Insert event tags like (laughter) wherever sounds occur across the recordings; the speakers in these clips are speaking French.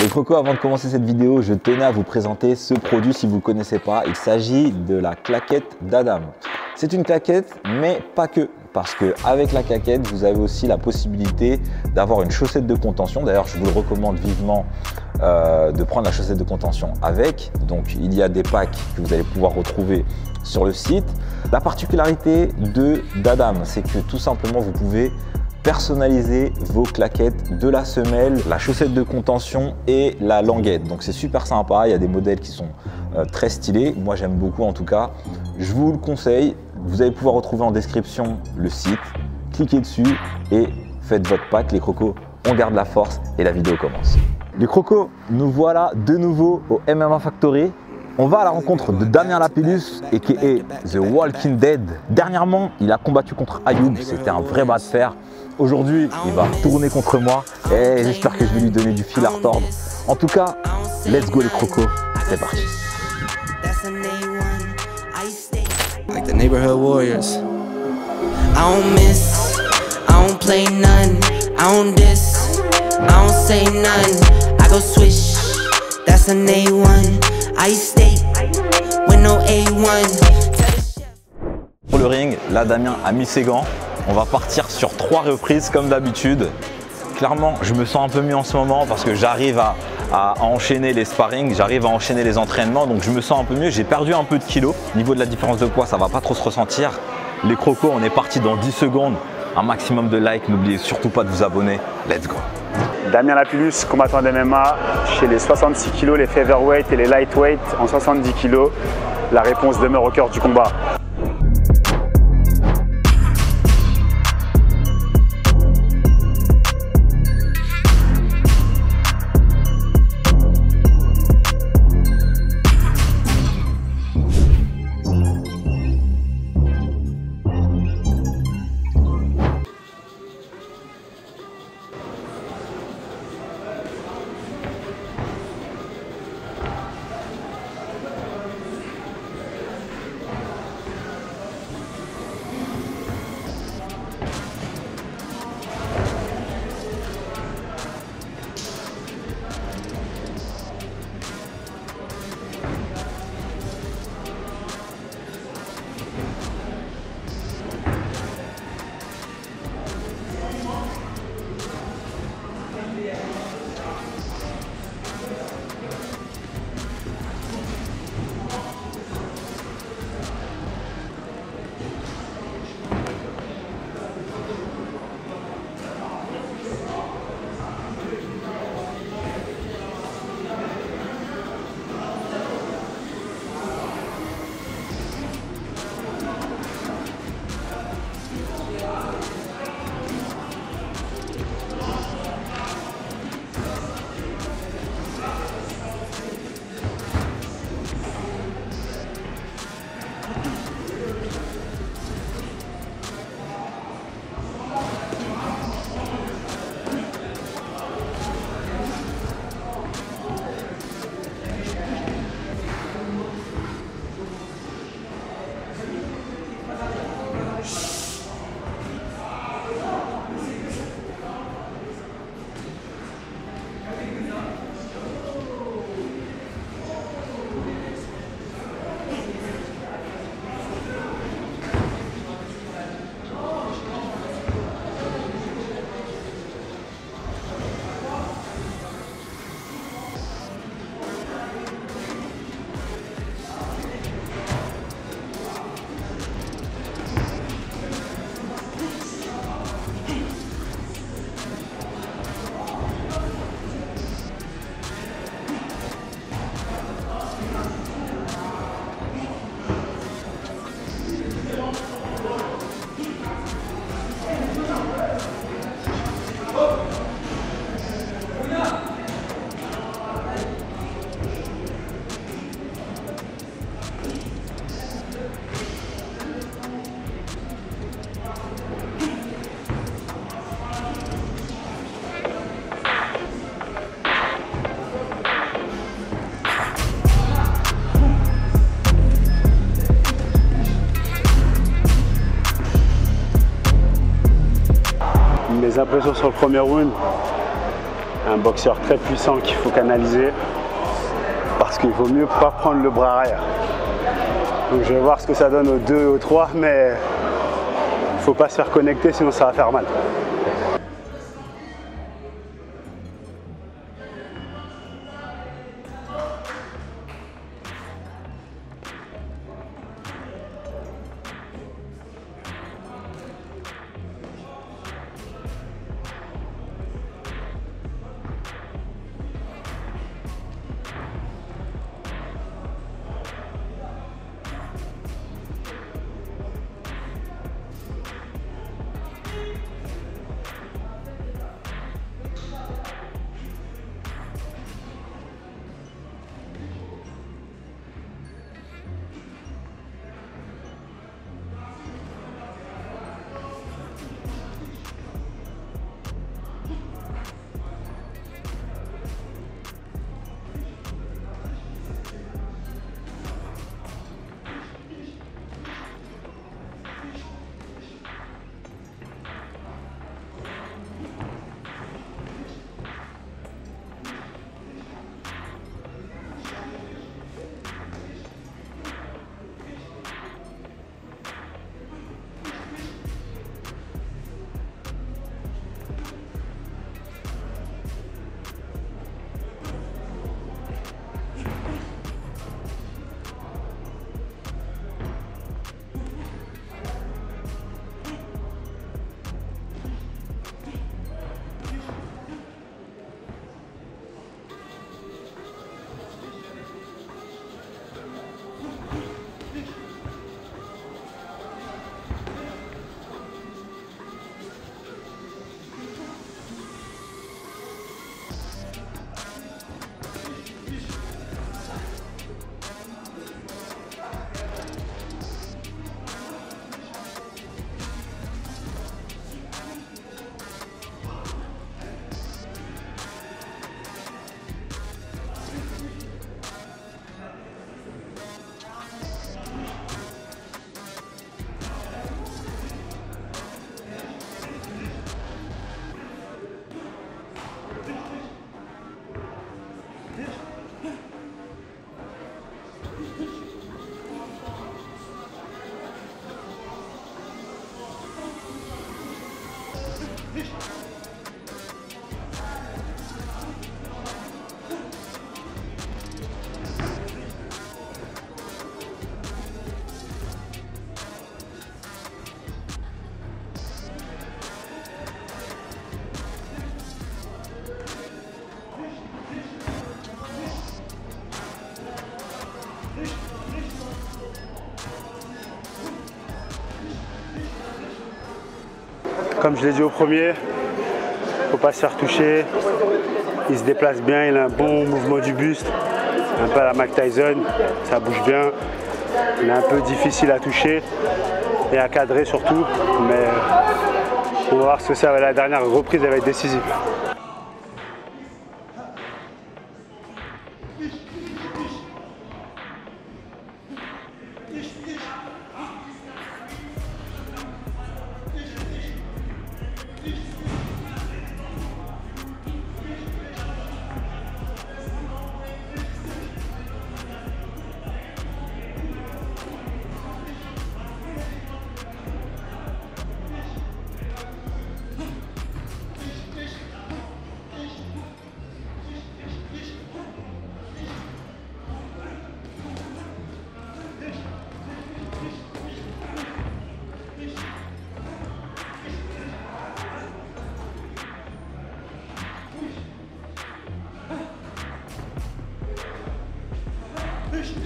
Les crocos, avant de commencer cette vidéo, je tenais à vous présenter ce produit si vous ne connaissez pas. Il s'agit de la claquette d'Adam. C'est une claquette, mais pas que. Parce qu'avec la claquette, vous avez aussi la possibilité d'avoir une chaussette de contention. D'ailleurs, je vous le recommande vivement euh, de prendre la chaussette de contention avec. Donc, il y a des packs que vous allez pouvoir retrouver sur le site. La particularité de d'Adam, c'est que tout simplement, vous pouvez personnaliser vos claquettes de la semelle, la chaussette de contention et la languette. Donc c'est super sympa, il y a des modèles qui sont euh, très stylés. Moi j'aime beaucoup en tout cas. Je vous le conseille. Vous allez pouvoir retrouver en description le site. Cliquez dessus et faites votre pack. Les crocos, on garde la force et la vidéo commence. Les crocos, nous voilà de nouveau au MMA Factory. On va à la rencontre de Damien Lapillus et qui est The Walking Dead. Dernièrement, il a combattu contre Ayoub. C'était un vrai bas de fer. Aujourd'hui, il va tourner contre moi et j'espère que je vais lui donner du fil à retordre. En tout cas, let's go les crocos, c'est parti. Like the neighborhood warriors. I don't miss, I don't play none, I don't diss, I don't say none. I go swish, that's an A1. I stay with no A1. Pour le ring, là Damien a mis ses gants. On va partir sur trois reprises comme d'habitude. Clairement, je me sens un peu mieux en ce moment parce que j'arrive à, enchaîner les sparring, j'arrive à enchaîner les entraînements, donc je me sens un peu mieux. J'ai perdu un peu de kilos. Au niveau de la différence de poids, ça va pas trop se ressentir. Les crocos, on est parti dans 10 secondes. Un maximum de likes, n'oubliez surtout pas de vous abonner. Let's go Damien Lapillus, combattant d'MMA chez les 66 kg, les featherweight et les lightweight en 70 kg. La réponse demeure au cœur du combat. Mes impressions sur le premier round, un boxeur très puissant qu'il faut canaliser parce qu'il vaut mieux pas prendre le bras arrière. Donc je vais voir ce que ça donne au 2 et au 3, mais il faut pas se faire connecter sinon ça va faire mal. Comme je l'ai dit au premier, faut pas se faire toucher. Il se déplace bien, il a un bon mouvement du buste, un peu à la Mike Tyson, ça bouge bien. Il est un peu difficile à toucher et à cadrer surtout, mais on va voir ce que ça va. La dernière reprise, elle va être décisive.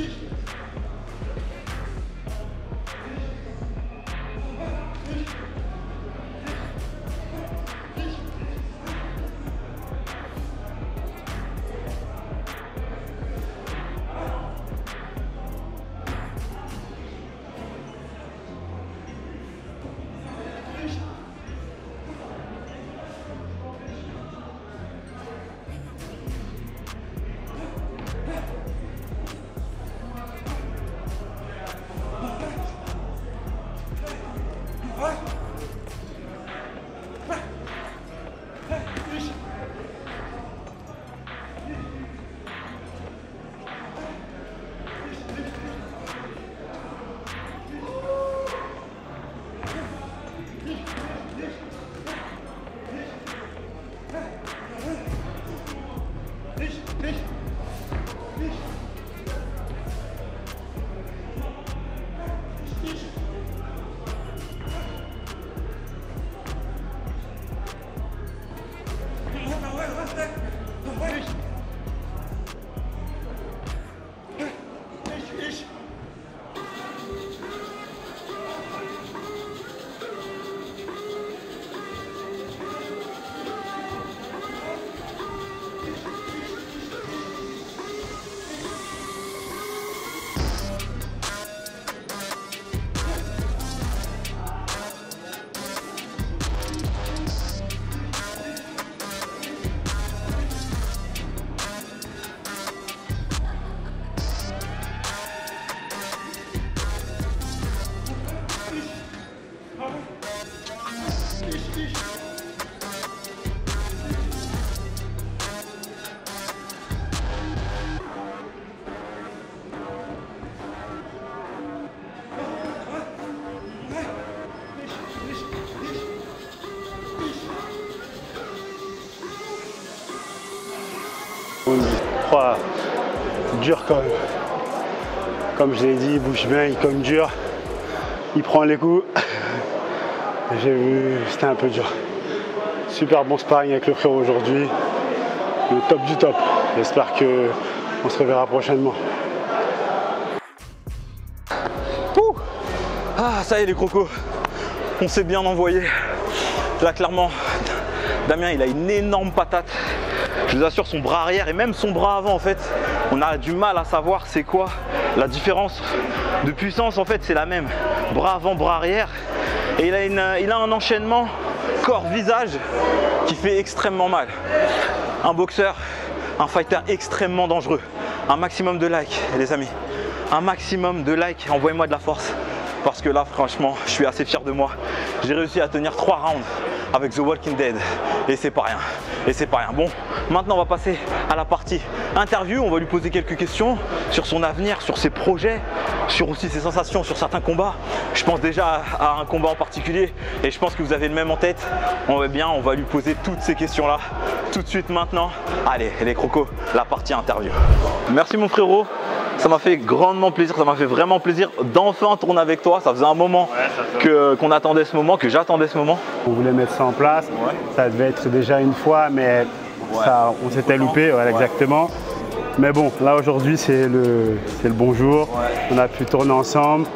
Merci. Товарищ quand même. Comme je l'ai dit, il bouge bien, il comme dur. Il prend les coups. (laughs) J'ai vu, c'était un peu dur. Super bon sparring avec le frère aujourd'hui. Le top du top. J'espère qu'on se reverra prochainement. Ah, ça y est les crocos, on s'est bien envoyé. Là, clairement, Damien, il a une énorme patate. Je vous assure, son bras arrière et même son bras avant, en fait, on a du mal à savoir c'est quoi la différence de puissance. En fait, c'est la même. Bras avant, bras arrière. Et il a, un enchaînement corps-visage qui fait extrêmement mal. Un boxeur, un fighter extrêmement dangereux. Un maximum de likes, les amis. Un maximum de likes. Envoyez-moi de la force parce que là franchement je suis assez fier de moi. J'ai réussi à tenir trois rounds avec The Walking Dead et c'est pas rien. Et c'est pas rien. Bon, maintenant on va passer à la partie interview. On va lui poser quelques questions sur son avenir, sur ses projets, sur aussi ses sensations, sur certains combats. Je pense déjà à un combat en particulier et je pense que vous avez le même en tête. On va bien, on va lui poser toutes ces questions là tout de suite maintenant. Allez, les crocos, la partie interview. Merci mon frérot. Ça m'a fait grandement plaisir, ça m'a fait vraiment plaisir d'enfin tourner avec toi. Ça faisait un moment que- qu'on attendait ce moment, que j'attendais ce moment. On voulait mettre ça en place. Ça devait être déjà une fois, mais ça, on s'était loupé, voilà, exactement. Mais bon, là aujourd'hui, c'est le, c'est le bon jour. On a pu tourner ensemble.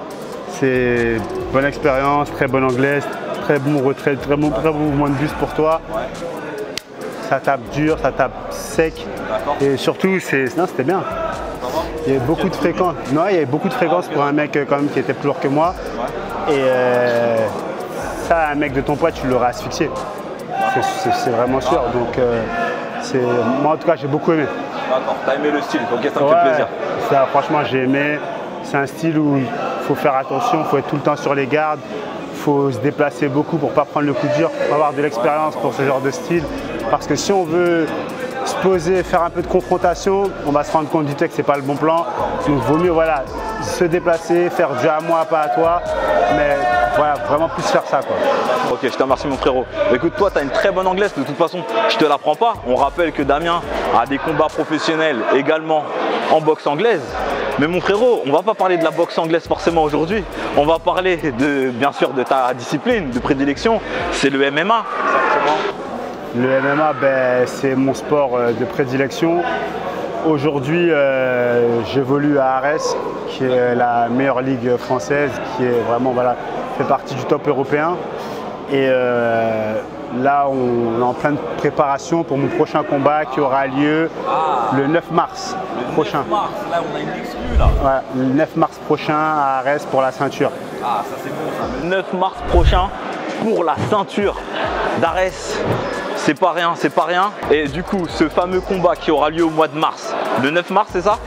C'est bonne expérience, très bonne anglaise, très bon retrait, très bon, très bon mouvement de buste pour toi. Ça tape dur, ça tape sec. Et surtout, c'est, non, c'était bien. Il y avait beaucoup de fréquences. Non, il y avait beaucoup de fréquences pour un mec euh, quand même qui était plus lourd que moi. Et euh, ça, un mec de ton poids, tu l'aurais asphyxié. C'est- vraiment sûr. Donc, euh, moi en tout cas, j'ai beaucoup aimé. D'accord, t'as aimé le style, me Ouais, fait plaisir? ça, franchement, j'ai aimé. C'est un style où il faut faire attention, il faut être tout le temps sur les gardes, il faut se déplacer beaucoup pour ne pas prendre le coup dur, pour avoir de l'expérience pour ce genre de style. Parce que si on veut se poser, faire un peu de confrontation, on va se rendre compte du fait que ce n'est pas le bon plan. Donc, vaut mieux voilà, se déplacer, faire du à moi, pas à toi. Mais voilà, vraiment plus faire ça. Quoi. Ok, je te remercie mon frérot. Écoute, toi, tu as une très bonne anglaise, de toute façon, je te l'apprends pas. On rappelle que Damien a des combats professionnels également en boxe anglaise. Mais mon frérot, on va pas parler de la boxe anglaise forcément aujourd'hui. On va parler de, bien sûr, de ta discipline de prédilection, c'est le MMA. Le MMA, ben, c'est mon sport euh, de prédilection. Aujourd'hui, euh, j'évolue à Arès, qui est la meilleure ligue française, qui est vraiment voilà, fait partie du top européen. Et euh, là, on est en pleine préparation pour mon prochain combat qui aura lieu le 9 mars prochain. là, on a une exclue là. Ouais, le 9 mars prochain à Arès pour la ceinture. Ah, ça c'est bon ça. Le 9 mars prochain pour la ceinture d'Arès. C'est pas rien, c'est pas rien. Et du coup, ce fameux combat qui aura lieu au mois de mars, le 9 mars, c'est ça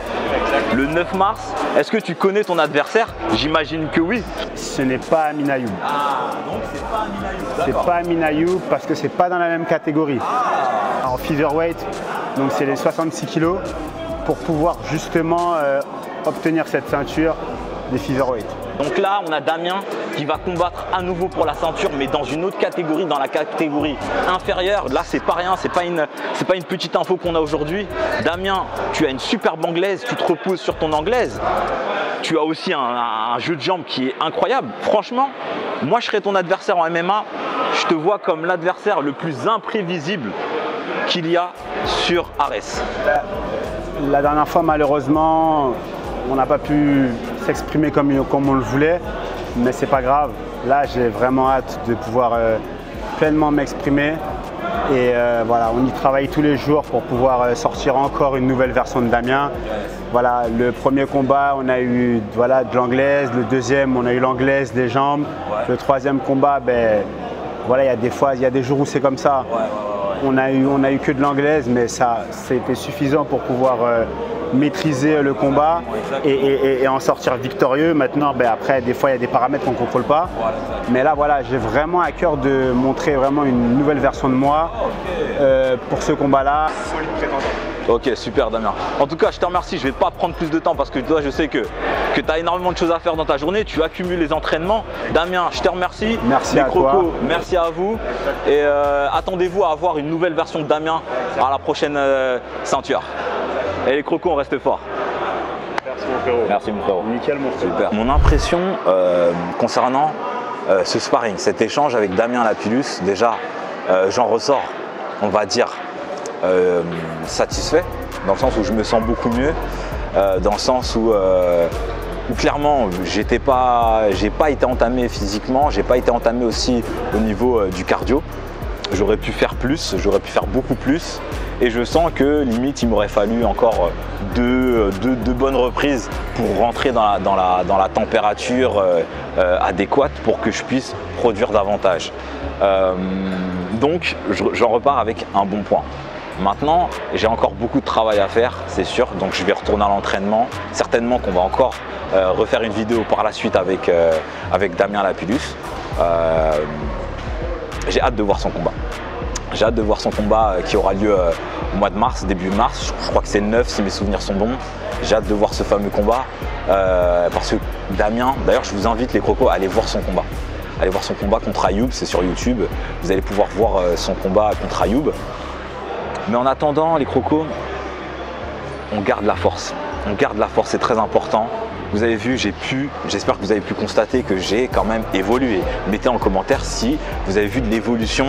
Le 9 mars, est-ce que tu connais ton adversaire J'imagine que oui. Ce n'est pas Amin Ayoub. Ah, donc c'est pas Aminayoub. C'est pas Amin Ayoub parce que c'est pas dans la même catégorie. En featherweight, donc c'est les 66 kilos, pour pouvoir justement euh, obtenir cette ceinture des featherweight. Donc là, on a Damien qui va combattre à nouveau pour la ceinture, mais dans une autre catégorie, dans la catégorie inférieure. Là, c'est pas rien, c'est pas une, pas une petite info qu'on a aujourd'hui. Damien, tu as une superbe anglaise, tu te reposes sur ton anglaise. Tu as aussi un, un jeu de jambes qui est incroyable. Franchement, moi, je serais ton adversaire en MMA. Je te vois comme l'adversaire le plus imprévisible qu'il y a sur Ares. La dernière fois, malheureusement, on n'a pas pu s'exprimer comme, comme on le voulait, mais c'est pas grave. Là, j'ai vraiment hâte de pouvoir euh, pleinement m'exprimer. Et euh, voilà, on y travaille tous les jours pour pouvoir euh, sortir encore une nouvelle version de Damien. Voilà, le premier combat, on a eu voilà, de l'anglaise. Le deuxième, on a eu l'anglaise des jambes. Le troisième combat, ben, voilà, il y a des fois, il y a des jours où c'est comme ça. On a eu, on a eu que de l'anglaise, mais ça, c'était suffisant pour pouvoir euh, maîtriser le combat et, et- et en sortir victorieux. Maintenant, ben, après, des fois, il y a des paramètres qu'on ne contrôle pas. Mais là, voilà, j'ai vraiment à cœur de montrer vraiment une nouvelle version de moi euh, pour ce combat-là. Ok, super Damien. En tout cas, je te remercie. Je vais pas prendre plus de temps parce que toi, je sais que, que tu as énormément de choses à faire dans ta journée. Tu accumules les entraînements. Damien, je te remercie. Merci Les à toi. merci à vous. Et euh, attendez-vous à avoir une nouvelle version de Damien à la prochaine euh, ceinture. Et les crocos, on reste fort. Merci mon frérot. Merci mon frérot. Nickel mon frérot. Super. Mon impression euh, concernant euh, ce sparring, cet échange avec Damien Lapillus, déjà, euh, j'en ressors, on va dire, satisfait, dans le sens où je me sens beaucoup mieux, dans le sens où, clairement, j'étais pas, j'ai pas été entamé physiquement, j'ai pas été entamé aussi au niveau du cardio. J'aurais pu faire plus, j'aurais pu faire beaucoup plus. Et je sens que limite, il m'aurait fallu encore deux, deux- deux bonnes reprises pour rentrer dans la, dans la- dans la température euh, euh, adéquate pour que je puisse produire davantage. Euh, donc, je- j'en repars avec un bon point. Maintenant, j'ai encore beaucoup de travail à faire, c'est sûr. Donc, je vais retourner à l'entraînement. Certainement qu'on va encore euh, refaire une vidéo par la suite avec, euh, avec Damien Lapillus. Euh, j'ai hâte de voir son combat. J'ai hâte de voir son combat euh, qui aura lieu euh, au mois de mars, début mars. Je- crois que c'est le 9 si mes souvenirs sont bons. J'ai hâte de voir ce fameux combat euh, parce que Damien, d'ailleurs, je vous invite les crocos à aller voir son combat. Allez voir son combat contre Ayoub, c'est sur YouTube. Vous allez pouvoir voir son combat contre Ayoub. Mais en attendant, les crocos, on garde la force. On garde la force, c'est très important. Vous avez vu, j'ai pu, j'espère que vous avez pu constater que j'ai quand même évolué. Mettez en commentaire si vous avez vu de l'évolution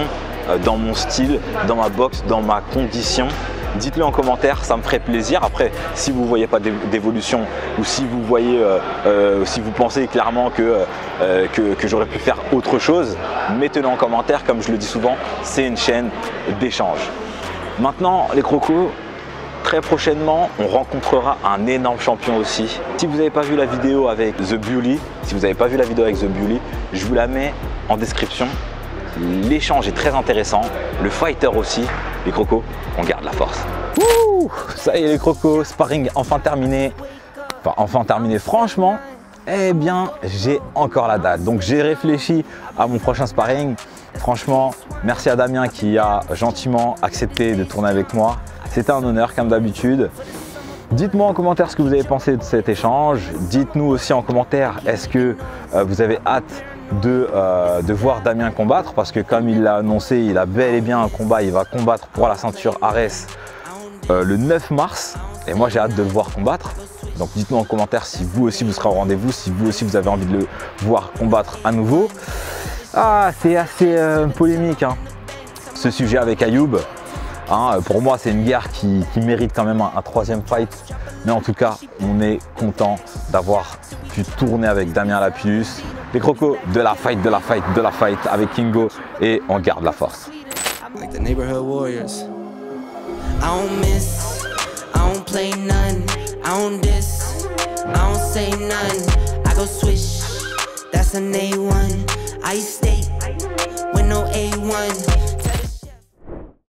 dans mon style, dans ma boxe, dans ma condition. Dites-le en commentaire, ça me ferait plaisir. Après, si vous ne voyez pas d'é- d'évolution ou si vous voyez, euh, euh, si vous pensez clairement que, euh, que, que j'aurais pu faire autre chose, mettez-le en commentaire. Comme je le dis souvent, c'est une chaîne d'échange. Maintenant, les crocos, Très prochainement, on rencontrera un énorme champion aussi. Si vous n'avez pas vu la vidéo avec The Bully, si vous n'avez pas vu la vidéo avec The Bully, je vous la mets en description. L'échange est très intéressant, le fighter aussi. Les crocos, on garde la force. Ouh, ça y est les crocos, sparring enfin terminé. Enfin, enfin terminé, franchement, eh bien, j'ai encore la date. Donc, j'ai réfléchi à mon prochain sparring. Franchement, merci à Damien qui a gentiment accepté de tourner avec moi. C'était un honneur, comme d'habitude. Dites-moi en commentaire ce que vous avez pensé de cet échange. Dites-nous aussi en commentaire, est-ce que euh, vous avez hâte de, euh, de voir Damien combattre Parce que comme il l'a annoncé, il a bel et bien un combat. Il va combattre pour la ceinture Ares euh, le 9 mars. Et moi, j'ai hâte de le voir combattre. Donc dites-nous en commentaire si vous aussi vous serez au rendez-vous, si vous aussi vous avez envie de le voir combattre à nouveau. Ah, c'est assez euh, polémique hein, ce sujet avec Ayoub. Hein, pour moi, c'est une guerre qui, qui mérite quand même un, un troisième fight. Mais en tout cas, on est content d'avoir pu tourner avec Damien Lapillus. Les crocos de la fight, de la fight, de la fight avec Kingo et on garde la force. like the neighborhood warriors. I don't miss, I don't play none, I don't diss, I don't say none. I go swish, that's an A1. I state with no A1.